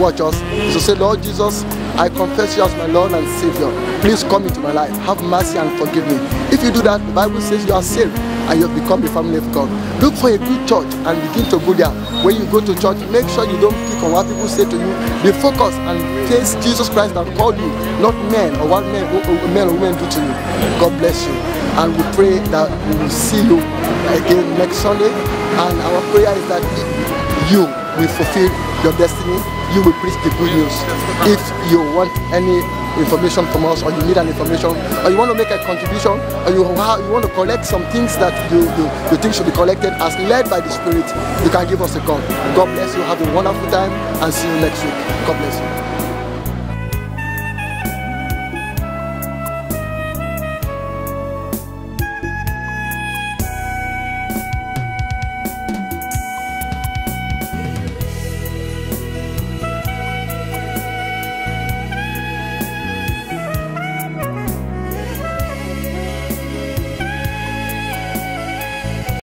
watch us to say, Lord Jesus, I confess you as my Lord and Savior. Please come into my life. Have mercy and forgive me. If you do that, the Bible says you are saved and you have become the family of God. Look for a good church and begin to go there. When you go to church, make sure you don't pick on what people say to you. Be focused and face Jesus Christ that called you, not men or what men, men or women do to you. God bless you. And we pray that we will see you again next Sunday. And our prayer is that you will fulfill your destiny. You will preach the good news. If you want any information from us or you need an information or you want to make a contribution or you, you want to collect some things that you, you, you think should be collected as led by the Spirit, you can give us a call. God bless you. Have a wonderful time and see you next week. God bless you.